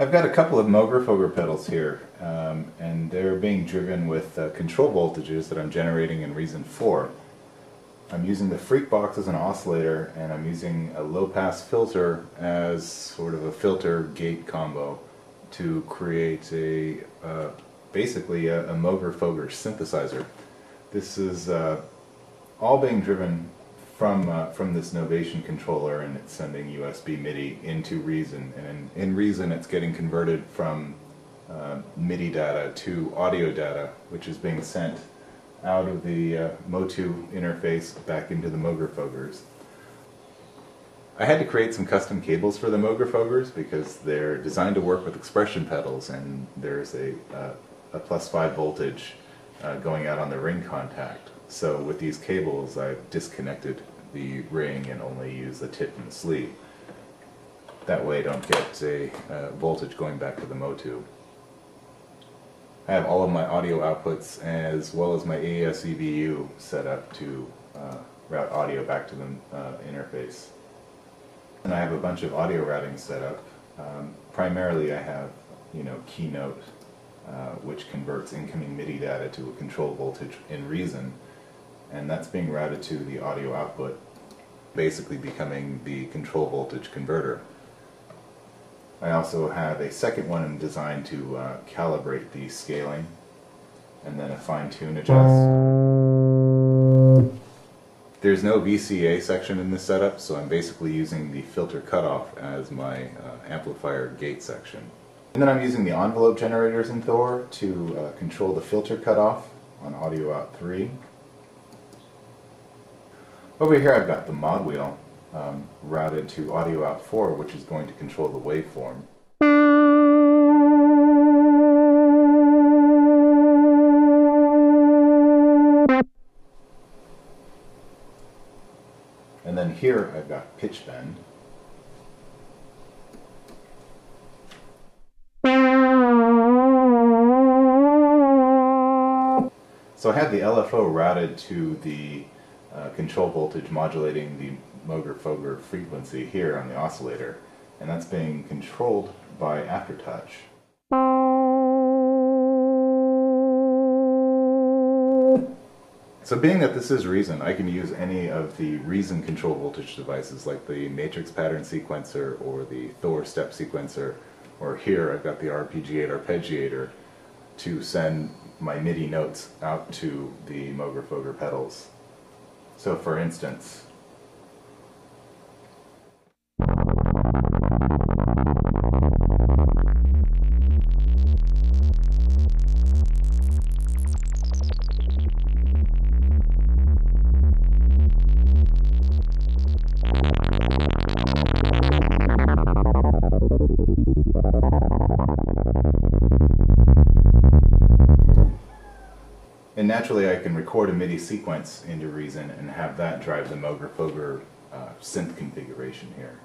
I've got a couple of Moogerfooger pedals here, um, and they're being driven with uh, control voltages that I'm generating in Reason 4. I'm using the FreqBox as an oscillator, and I'm using a low-pass filter as sort of a filter-gate combo to create a uh, basically a, a Moogerfooger synthesizer. This is uh, all being driven from uh, from this Novation controller and it's sending USB MIDI into Reason and in, in Reason it's getting converted from uh, MIDI data to audio data which is being sent out of the uh, Motu interface back into the Moogerfoogers. I had to create some custom cables for the Moogerfoogers because they're designed to work with expression pedals and there's a, uh, a plus 5 voltage uh, going out on the ring contact. So with these cables, I've disconnected the ring and only use the tip and the sleeve. That way I don't get a uh, voltage going back to the Motu. I have all of my audio outputs as well as my AES EBU set up to uh, route audio back to the uh, interface. And I have a bunch of audio routing set up. Um, primarily I have, you know, Keynote, uh, which converts incoming MIDI data to a control voltage in Reason and that's being routed to the audio output, basically becoming the control voltage converter. I also have a second one designed to uh, calibrate the scaling and then a fine-tune adjust. There's no VCA section in this setup, so I'm basically using the filter cutoff as my uh, amplifier gate section. And then I'm using the envelope generators in Thor to uh, control the filter cutoff on audio out 3 over here I've got the mod wheel um, routed to audio out 4 which is going to control the waveform. And then here I've got pitch bend. So I have the LFO routed to the uh, control voltage modulating the Moogerfooger frequency here on the oscillator, and that's being controlled by Aftertouch. So being that this is Reason, I can use any of the Reason control voltage devices like the Matrix Pattern Sequencer or the Thor Step Sequencer, or here I've got the RPG8 Arpeggiator to send my MIDI notes out to the Moogerfooger pedals. So for instance, And naturally I can record a MIDI sequence into Reason and have that drive the Moogerfooger uh, synth configuration here.